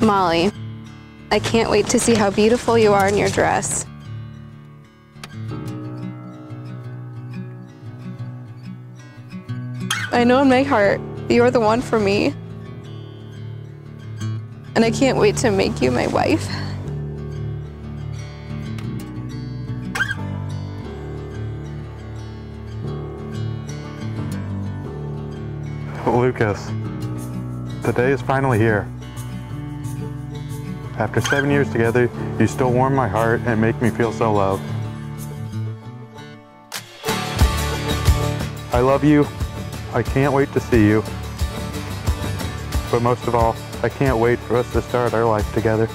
Molli, I can't wait to see how beautiful you are in your dress. I know in my heart you're the one for me. And I can't wait to make you my wife. Lucas, the day is finally here. After seven years together, you still warm my heart and make me feel so loved. I love you. I can't wait to see you. But most of all, I can't wait for us to start our life together.